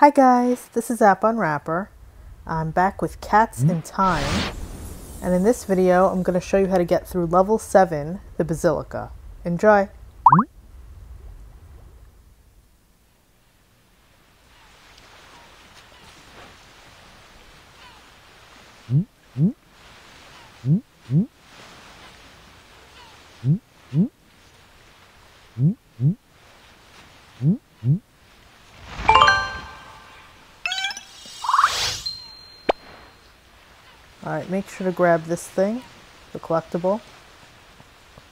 Hi guys, this is App Unwrapper. I'm back with Cats hmm? in Time, and in this video I'm going to show you how to get through level 7, the Basilica. Enjoy! Alright, make sure to grab this thing, the collectible.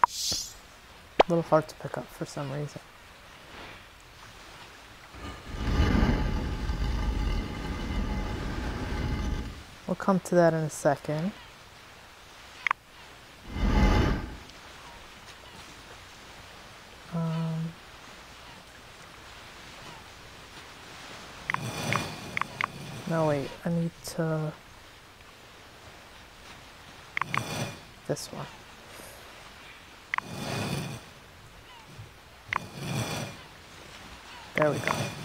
A little hard to pick up for some reason. We'll come to that in a second. Um, no, wait, I need to... This one. There we go.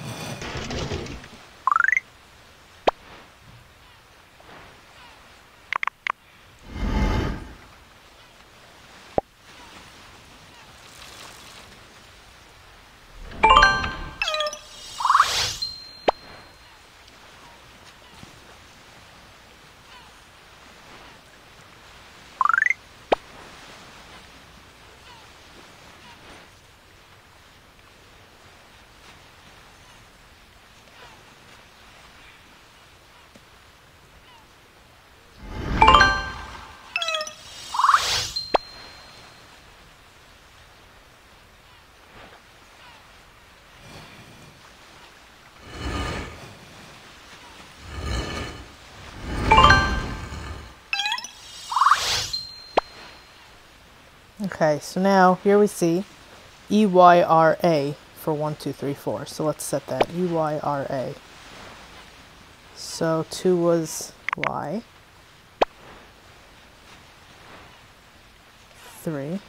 Okay, so now here we see EYRA for 1, 2, 3, 4. So let's set that EYRA. So 2 was Y. 3.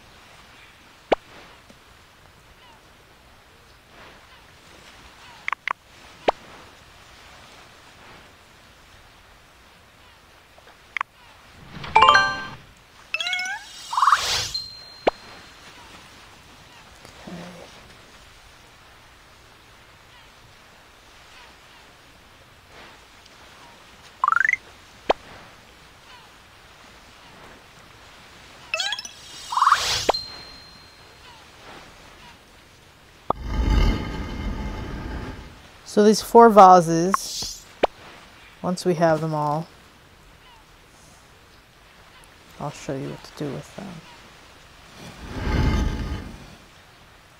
So these four vases, once we have them all, I'll show you what to do with them.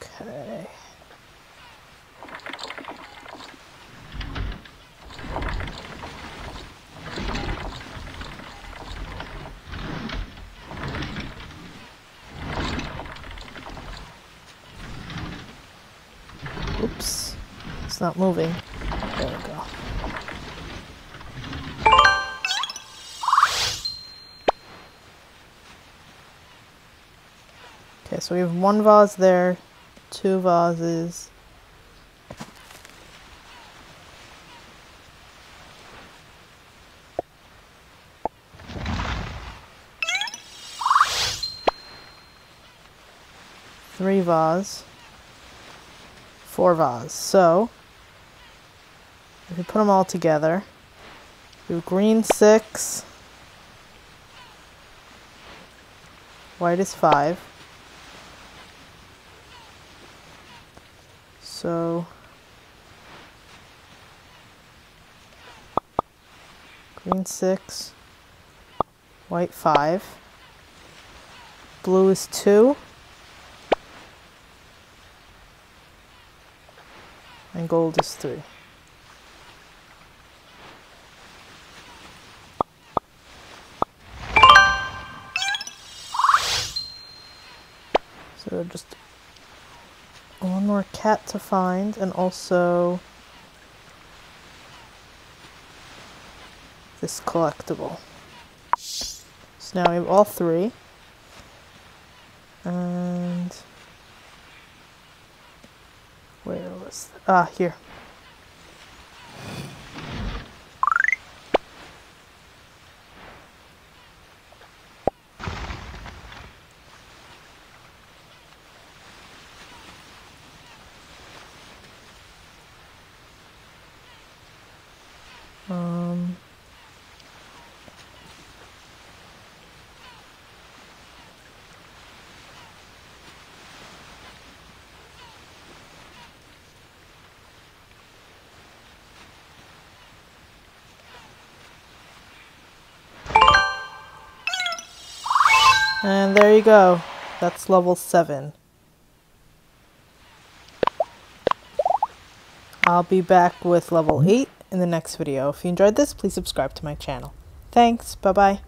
Okay. It's not moving. There we go. Okay, so we have one vase there, two vases. Three vases four vase. So, if you put them all together, you have green six, white is five. So, green six, white five, blue is two. and gold is 3. So just one more cat to find and also this collectible. So now we have all three. And where was ah here. And there you go. That's level 7. I'll be back with level 8 in the next video. If you enjoyed this, please subscribe to my channel. Thanks. Bye-bye.